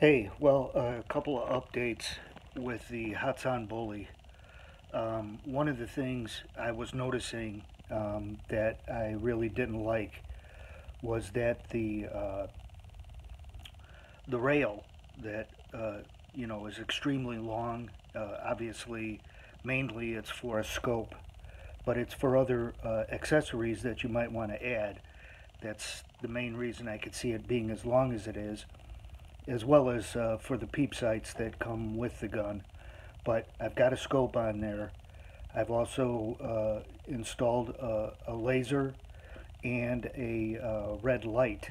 Hey, well, a couple of updates with the Hatsan Bully. Um, one of the things I was noticing um, that I really didn't like was that the uh, the rail that uh, you know is extremely long. Uh, obviously, mainly it's for a scope, but it's for other uh, accessories that you might want to add. That's the main reason I could see it being as long as it is as well as uh, for the peep sights that come with the gun. But I've got a scope on there. I've also uh, installed a, a, laser and a uh, red light.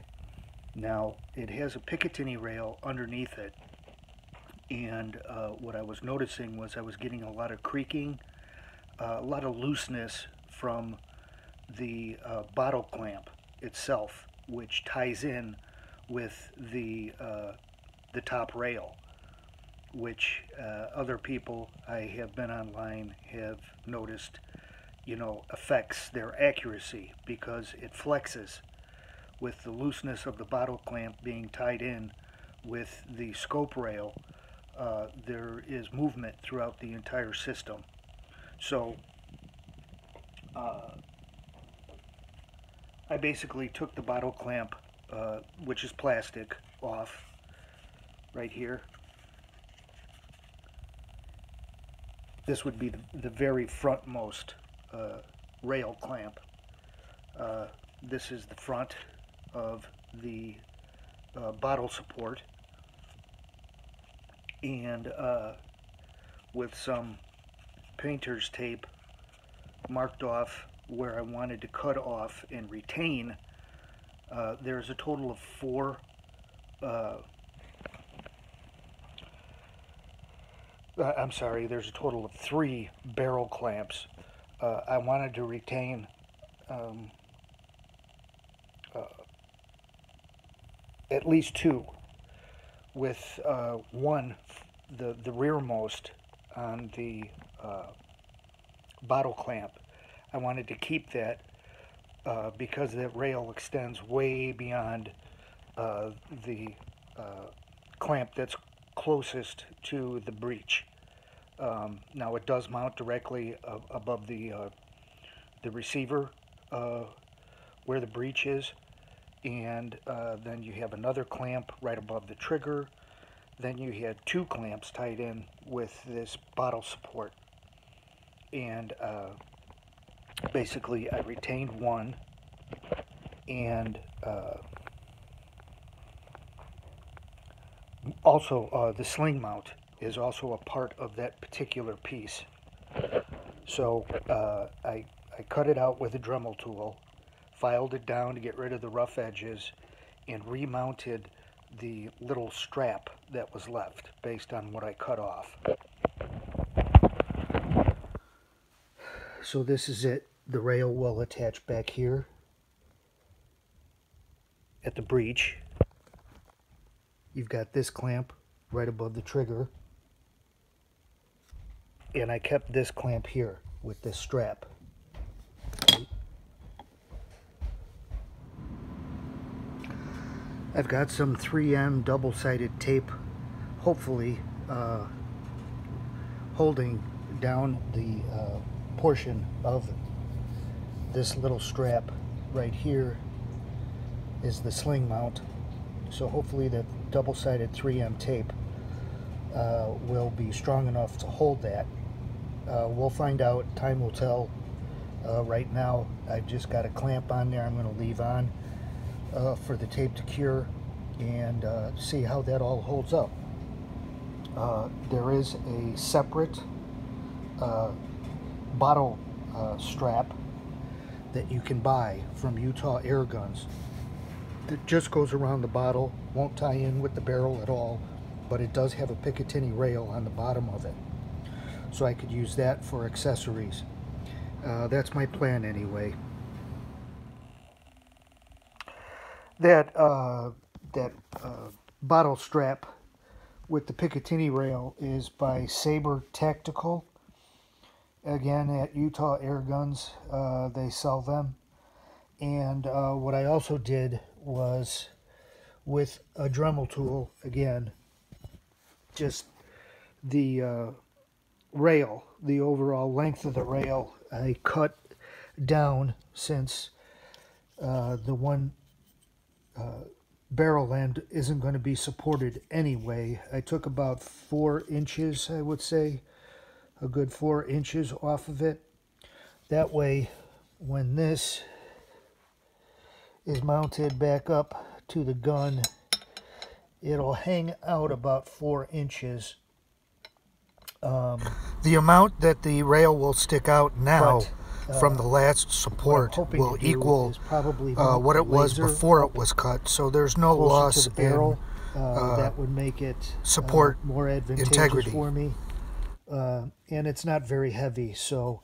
Now, it has a Picatinny rail underneath it. And uh, what I was noticing was I was getting a lot of creaking, uh, a lot of looseness from the uh, bottle clamp itself, which ties in with the uh, the top rail, which uh, other people I have been online have noticed, you know, affects their accuracy because it flexes with the looseness of the bottle clamp being tied in with the scope rail. Uh, there is movement throughout the entire system. So uh, I basically took the bottle clamp, uh, which is plastic, off right here. This would be the, the very frontmost uh, rail clamp. Uh, this is the front of the uh, bottle support and uh, with some painter's tape marked off where I wanted to cut off and retain uh, there's a total of four uh, uh, I'm sorry, there's a total of three barrel clamps. Uh, I wanted to retain um, uh, at least two, with one, the, the rearmost on the bottle clamp. I wanted to keep that uh, because that rail extends way beyond the clamp that's closest to the breech. Um, now it does mount directly uh, above the uh, the receiver uh, where the breech is, and uh, then you have another clamp right above the trigger. Then you had two clamps tied in with this bottle support, and uh, basically I retained one, and uh, also uh, the sling mount is also a part of that particular piece. So uh, I, I cut it out with a Dremel tool, filed it down to get rid of the rough edges, and remounted the little strap that was left based on what I cut off. So this is it. The rail will attach back here at the breech you've got this clamp right above the trigger. And I kept this clamp here with this strap. I've got some 3M double-sided tape hopefully uh, holding down the uh, portion of this little strap right here is the sling mount so hopefully the double-sided 3M tape uh, will be strong enough to hold that. Uh, we'll find out. Time will tell. Uh, right now, I've just got a clamp on there I'm going to leave on uh, for the tape to cure and uh, see how that all holds up. Uh, there is a separate bottle strap that you can buy from Utah Air Guns that just goes around the bottle, won't tie in with the barrel at all, but it does have a Picatinny rail on the bottom of it. So I could use that for accessories. Uh, that's my plan anyway. That, uh, that uh, bottle strap with the Picatinny rail is by Saber Tactical. Again, at Utah Air Guns, uh, they sell them. And uh, what I also did was with a Dremel tool, again, just the uh, rail, the overall length of the rail, I cut down since uh, the one uh, barrel end isn't going to be supported anyway. I took about four inches, I would say, a good four inches off of it. That way, when this is mounted back up to the gun, it'll hang out about four inches. Um, the amount that the rail will stick out now but, uh, from the last support will equal uh, what it was before it was cut. So there's no loss the barrel. In, uh, that would make it uh, support more advantageous integrity. for me. Uh, and it's not very heavy, so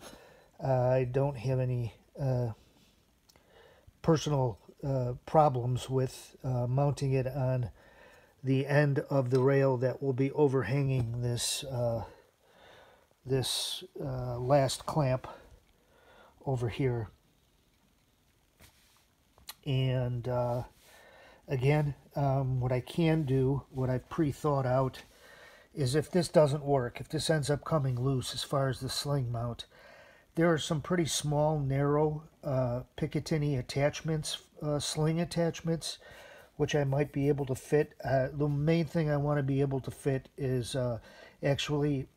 I don't have any uh, personal problems with mounting it on the end of the rail that will be overhanging this this last clamp over here. And uh, again, um, what I can do, what I've pre-thought out, is if this doesn't work, if this ends up coming loose as far as the sling mount, there are some pretty small, narrow uh, Picatinny attachments, uh, sling attachments, which I might be able to fit. Uh, the main thing I want to be able to fit is uh, actually,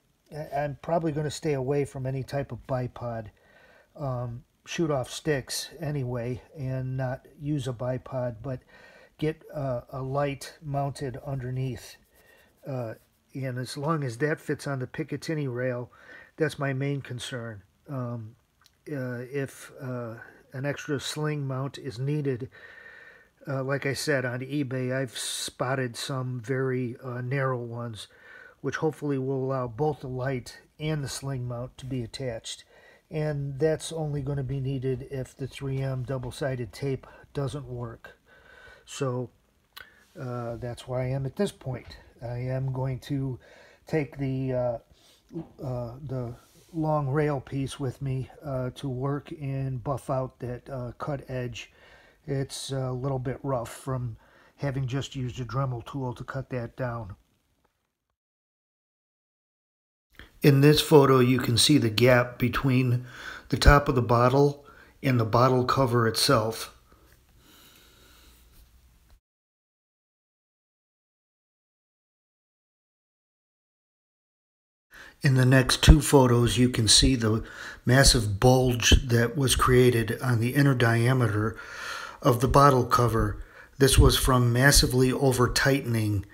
I'm probably going to stay away from any type of bipod um, shoot off sticks anyway and not use a bipod, but get uh, a light mounted underneath. And as long as that fits on the Picatinny rail, that's my main concern. Um, uh, if uh, an extra sling mount is needed, uh, like I said on eBay, I've spotted some very uh, narrow ones, which hopefully will allow both the light and the sling mount to be attached and that's only going to be needed if the 3M double-sided tape doesn't work. So uh, that's where I am at this point. I am going to take the uh, uh, the long rail piece with me uh, to work and buff out that cut edge. It's a little bit rough from having just used a Dremel tool to cut that down. In this photo, you can see the gap between the top of the bottle and the bottle cover itself. In the next two photos, you can see the massive bulge that was created on the inner diameter of the bottle cover. This was from massively over tightening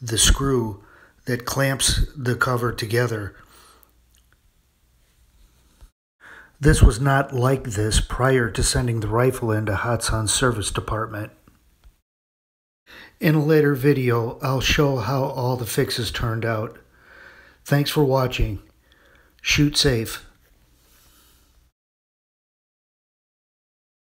the screw that clamps the cover together. This was not like this prior to sending the rifle into Hatsan's service department. In a later video, I'll show how all the fixes turned out. Thanks for watching. Shoot safe.